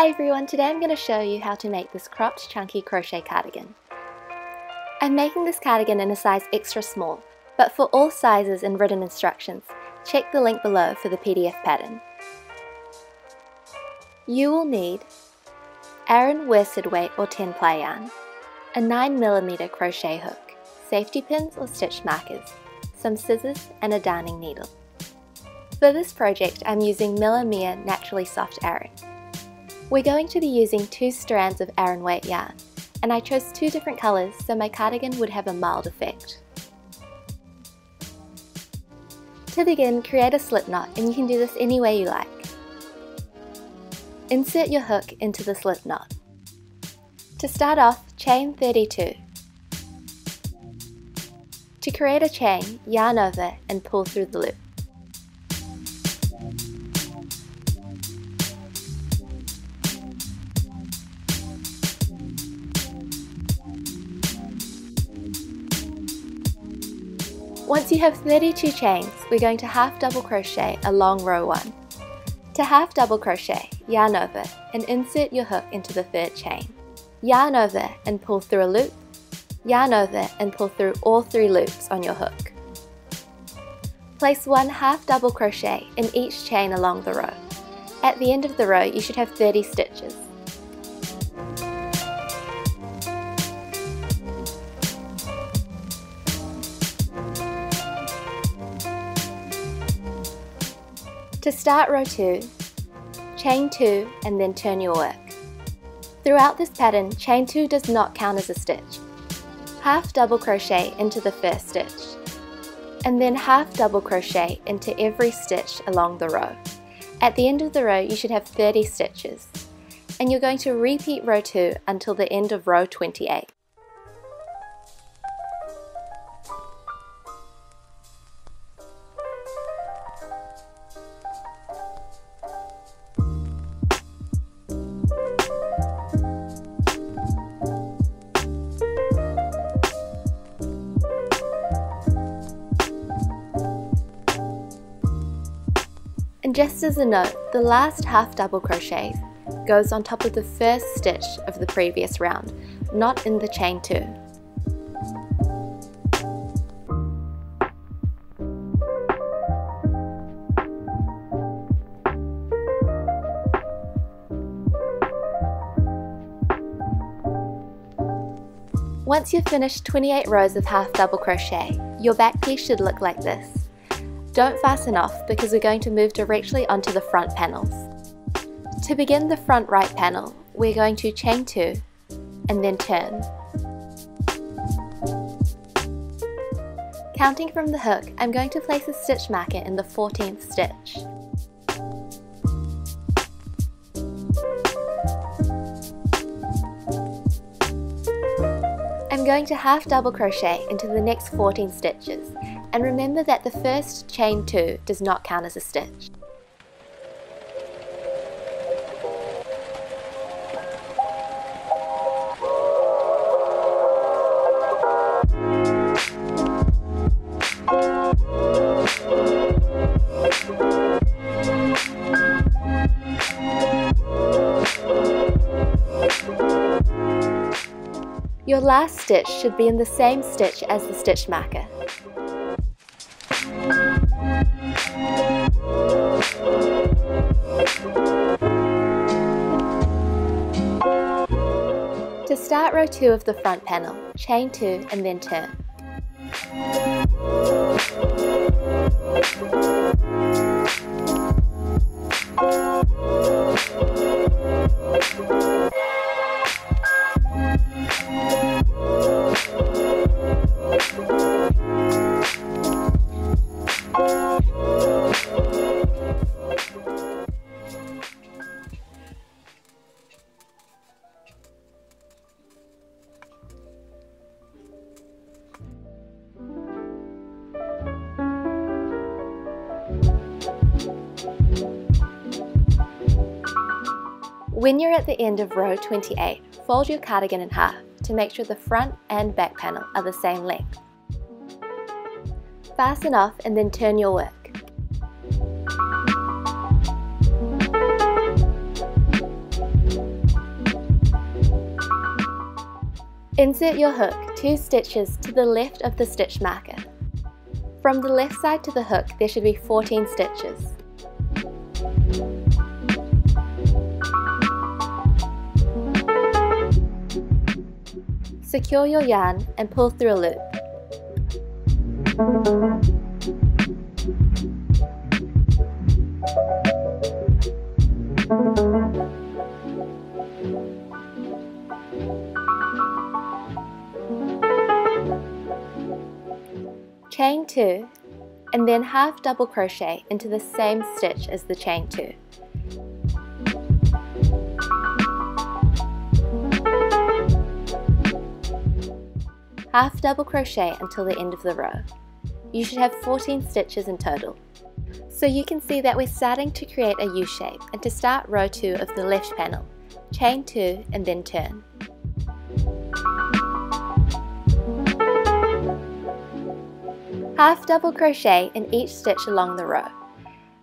Hi everyone, today I'm going to show you how to make this cropped chunky crochet cardigan. I'm making this cardigan in a size extra small, but for all sizes and written instructions, check the link below for the PDF pattern. You will need Aran worsted weight or 10 ply yarn, a 9mm crochet hook, safety pins or stitch markers, some scissors and a darning needle. For this project I'm using Mia Naturally Soft Aran. We're going to be using two strands of Aran weight yarn, and I chose two different colours so my cardigan would have a marled effect. To begin, create a slip knot and you can do this any way you like. Insert your hook into the slip knot. To start off, chain 32. To create a chain, yarn over and pull through the loop. Once you have 32 chains, we're going to half double crochet along row 1. To half double crochet, yarn over and insert your hook into the third chain. Yarn over and pull through a loop, yarn over and pull through all three loops on your hook. Place one half double crochet in each chain along the row. At the end of the row, you should have 30 stitches. To start row 2, chain 2 and then turn your work. Throughout this pattern, chain 2 does not count as a stitch. Half double crochet into the first stitch, and then half double crochet into every stitch along the row. At the end of the row, you should have 30 stitches, and you're going to repeat row 2 until the end of row 28. Just as a note, the last half double crochet goes on top of the first stitch of the previous round, not in the chain 2. Once you've finished 28 rows of half double crochet, your back piece should look like this. Don't fasten off because we're going to move directly onto the front panels. To begin the front right panel, we're going to chain 2 and then turn. Counting from the hook, I'm going to place a stitch marker in the 14th stitch. I'm going to half double crochet into the next 14 stitches and remember that the first chain 2 does not count as a stitch. Your last stitch should be in the same stitch as the stitch marker. To start row 2 of the front panel, chain 2 and then turn. When you're at the end of row 28, fold your cardigan in half to make sure the front and back panel are the same length. Fasten off and then turn your work. Insert your hook two stitches to the left of the stitch marker. From the left side to the hook there should be 14 stitches. Secure your yarn and pull through a loop. Chain 2 and then half double crochet into the same stitch as the chain 2. Half double crochet until the end of the row. You should have 14 stitches in total. So you can see that we're starting to create a U shape and to start row 2 of the left panel, chain 2 and then turn. Half double crochet in each stitch along the row.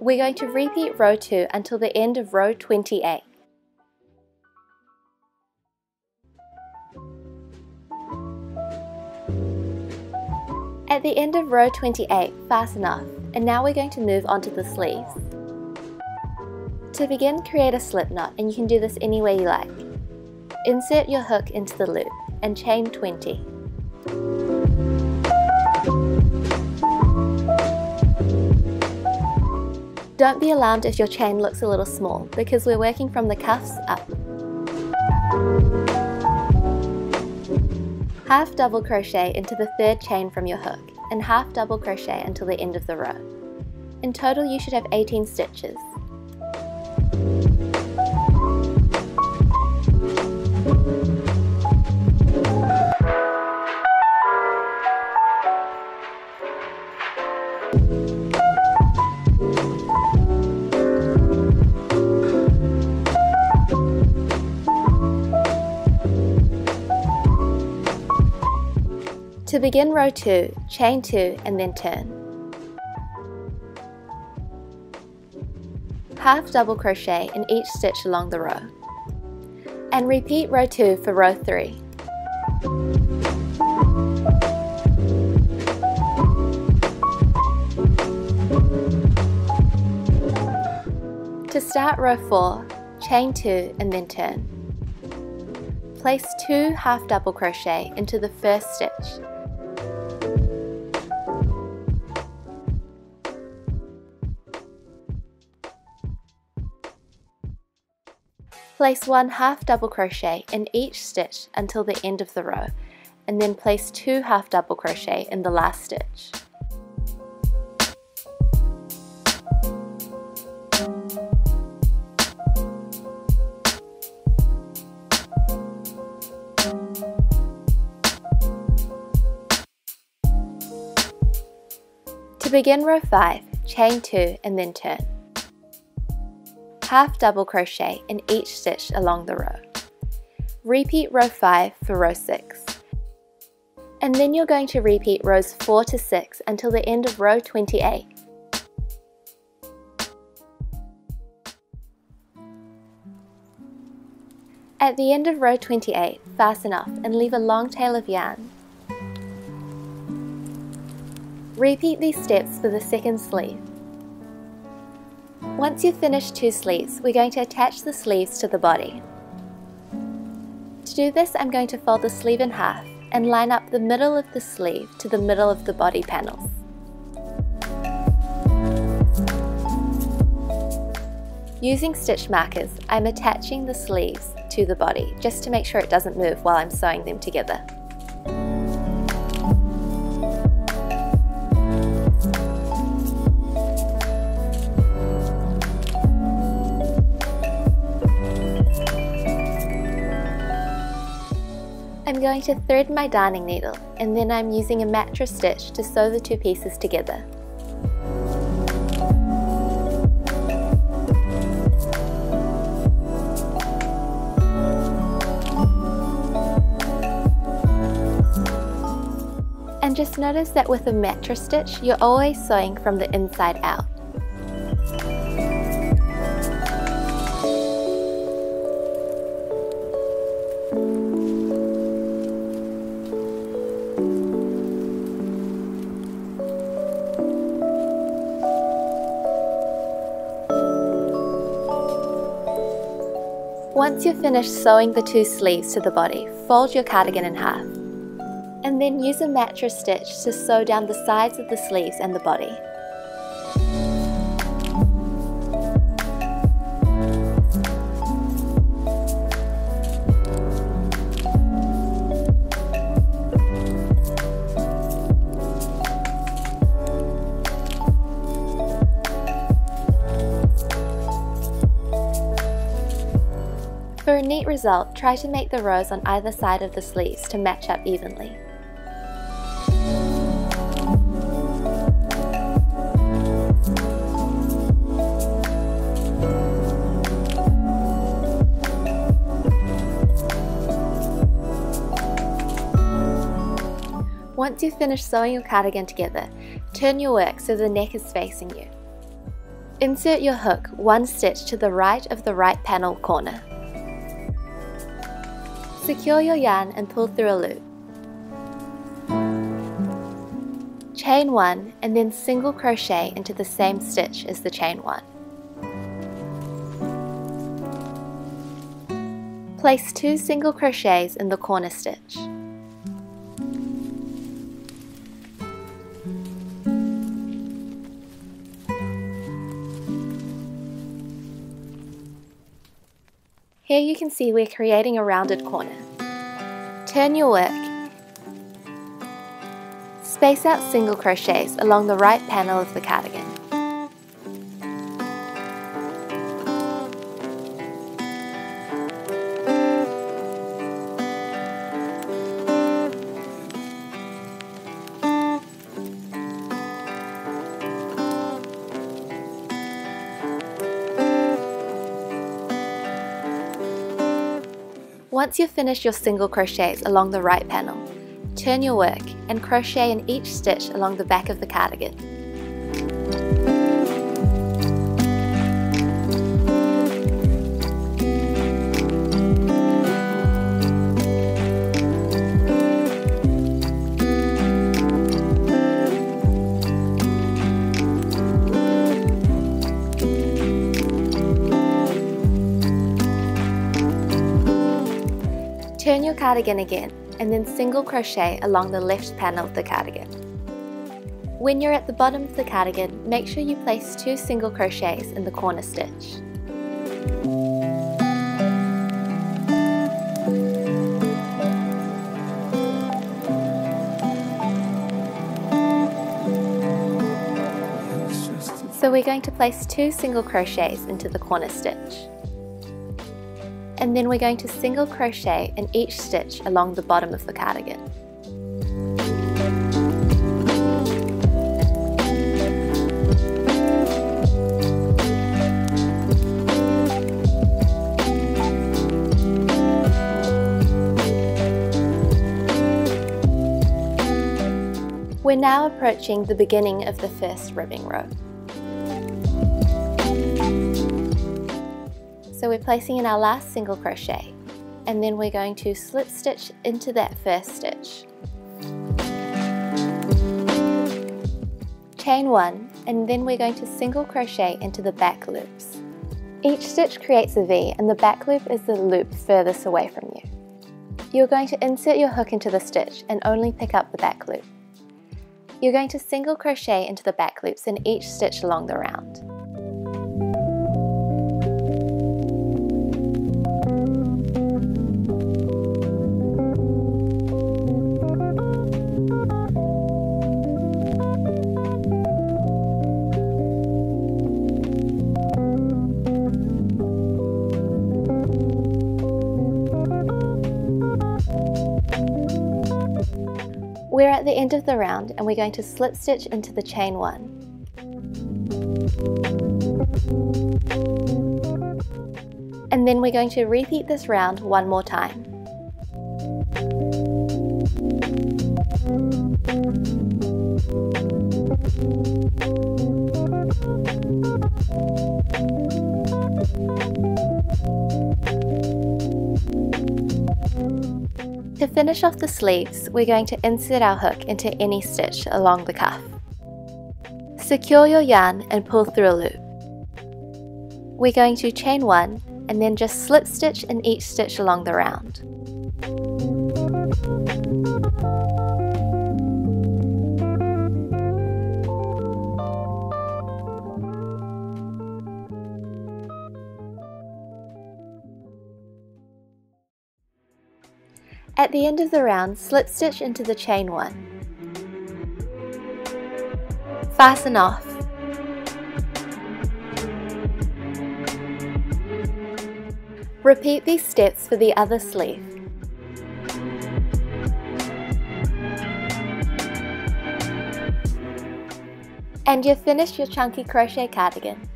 We're going to repeat row 2 until the end of row 28. At the end of row 28, fast enough, and now we're going to move on to the sleeves. To begin, create a slip knot, and you can do this any way you like. Insert your hook into the loop, and chain 20. Don't be alarmed if your chain looks a little small, because we're working from the cuffs up. Half double crochet into the third chain from your hook, and half double crochet until the end of the row. In total you should have 18 stitches. To begin row 2, chain 2 and then turn. Half double crochet in each stitch along the row. And repeat row 2 for row 3. To start row 4, chain 2 and then turn. Place 2 half double crochet into the first stitch Place one half double crochet in each stitch until the end of the row and then place two half double crochet in the last stitch. To begin row 5, chain 2 and then turn half double crochet in each stitch along the row. Repeat row 5 for row 6. And then you're going to repeat rows 4 to 6 until the end of row 28. At the end of row 28, fasten off and leave a long tail of yarn. Repeat these steps for the second sleeve. Once you've finished two sleeves, we're going to attach the sleeves to the body. To do this, I'm going to fold the sleeve in half and line up the middle of the sleeve to the middle of the body panels. Using stitch markers, I'm attaching the sleeves to the body just to make sure it doesn't move while I'm sewing them together. I'm going to thread my darning needle and then I'm using a mattress stitch to sew the two pieces together. And just notice that with a mattress stitch, you're always sewing from the inside out. Once you've finished sewing the two sleeves to the body, fold your cardigan in half. And then use a mattress stitch to sew down the sides of the sleeves and the body. Result, try to make the rows on either side of the sleeves to match up evenly. Once you've finished sewing your cardigan together, turn your work so the neck is facing you. Insert your hook one stitch to the right of the right panel corner. Secure your yarn and pull through a loop. Chain 1 and then single crochet into the same stitch as the chain 1. Place 2 single crochets in the corner stitch. Here you can see we're creating a rounded corner. Turn your work. Space out single crochets along the right panel of the cardigan. Once you've finished your single crochets along the right panel, turn your work and crochet in each stitch along the back of the cardigan. Cardigan again and then single crochet along the left panel of the cardigan. When you're at the bottom of the cardigan, make sure you place two single crochets in the corner stitch. So we're going to place two single crochets into the corner stitch and then we're going to single crochet in each stitch along the bottom of the cardigan. We're now approaching the beginning of the first ribbing row. So we're placing in our last single crochet and then we're going to slip stitch into that first stitch. Chain one and then we're going to single crochet into the back loops. Each stitch creates a V and the back loop is the loop furthest away from you. You're going to insert your hook into the stitch and only pick up the back loop. You're going to single crochet into the back loops in each stitch along the round. We're at the end of the round and we're going to slip stitch into the chain one. And then we're going to repeat this round one more time. To finish off the sleeves, we're going to insert our hook into any stitch along the cuff. Secure your yarn and pull through a loop. We're going to chain one and then just slip stitch in each stitch along the round. At the end of the round, slip stitch into the chain one. Fasten off. Repeat these steps for the other sleeve. And you've finished your chunky crochet cardigan.